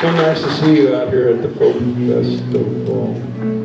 So nice to see you out here at the Folk Festival.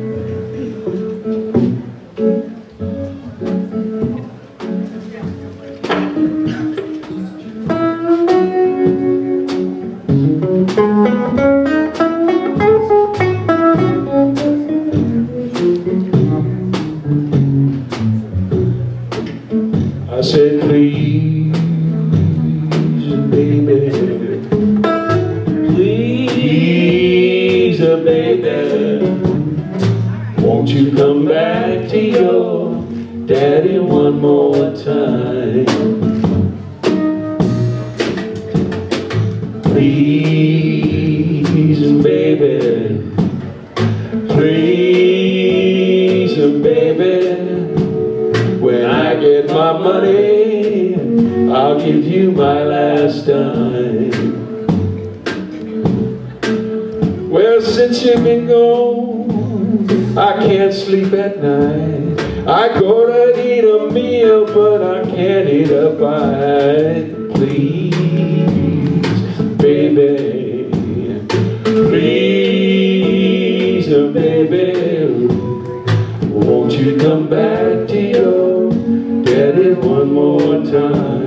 Uh, won't you come back to your daddy one more time? Please, baby, please, baby, when I get my money, I'll give you my last dime. Since you've been gone, I can't sleep at night. I go to eat a meal, but I can't eat a bite. Please, baby, please, baby, won't you come back to your daddy one more time?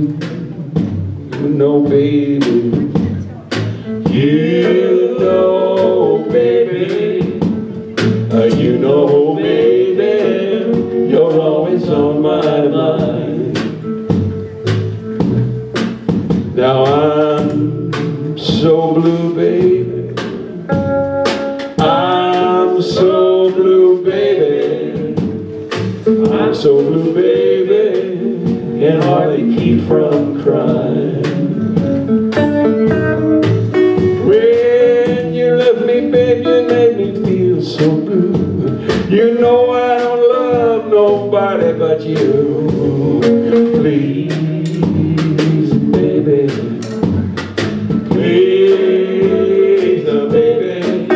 You, know, baby, you know, baby, uh, you know, baby, you're always on my mind. Now I'm so blue, baby. I'm so blue, baby. I'm so blue, baby, and hardly keep from crying. When you left me, baby, you made me feel so blue. You know I don't love nobody but you. Please, baby, please, uh, baby.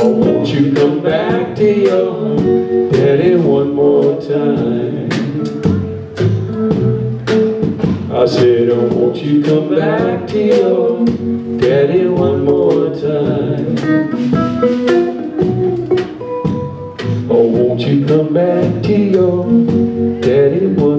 Oh, won't you come back to your daddy one more time? I said, oh, won't you come back to your daddy one more time? Oh, won't you come back to your daddy one?